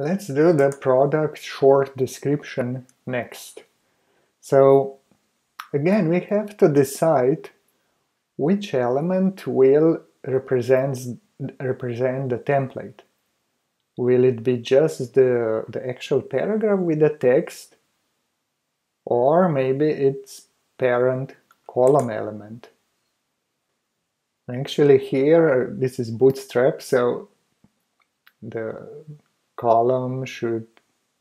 let's do the product short description next. So again, we have to decide which element will represent, represent the template. Will it be just the, the actual paragraph with the text or maybe it's parent column element. Actually here uh, this is bootstrap so the column should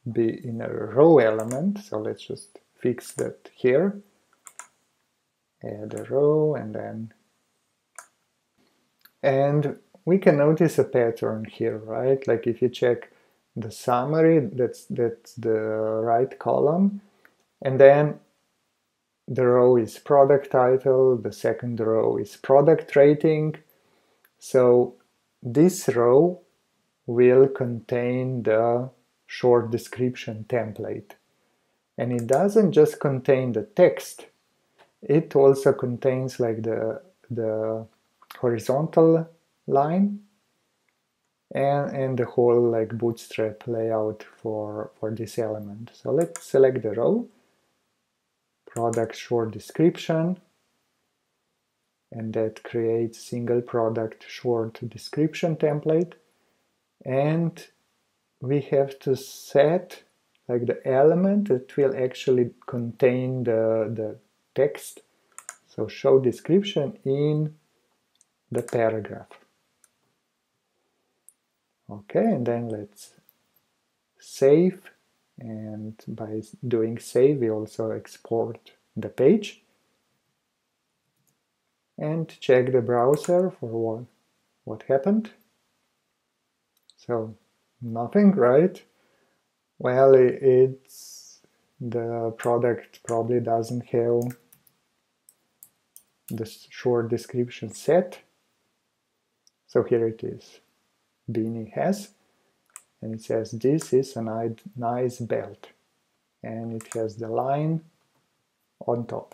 be in a row element so let's just fix that here. Add a row and then and we can notice a pattern here right? Like if you check the summary that's that's the right column. And then the row is product title the second row is product rating. So this row will contain the short description template. And it doesn't just contain the text it also contains like the the horizontal line and, and the whole like bootstrap layout for for this element. So let's select the row product short description and that creates single product short description template and we have to set like the element that will actually contain the, the text. So show description in the paragraph. Okay, and then let's save and by doing save we also export the page and check the browser for what, what happened. So nothing, right? Well, it's the product probably doesn't have the short description set. So here it is. Beanie has, and it says this is a nice belt, and it has the line on top.